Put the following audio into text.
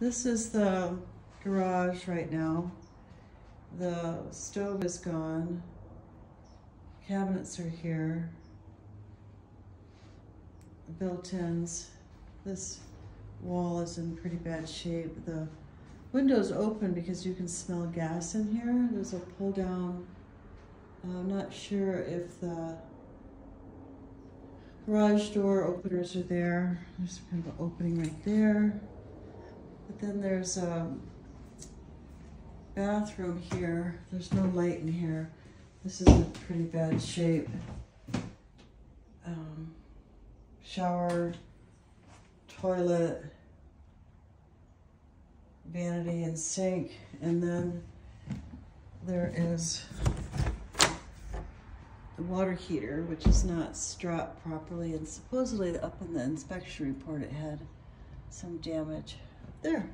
This is the garage right now. The stove is gone. Cabinets are here. Built-ins. This wall is in pretty bad shape. The window's open because you can smell gas in here. There's a pull down. Uh, I'm not sure if the garage door openers are there. There's kind of an opening right there. Then there's a bathroom here. There's no light in here. This is in pretty bad shape. Um, shower, toilet, vanity and sink. And then there is the water heater, which is not strapped properly. And supposedly up in the inspection report, it had some damage there.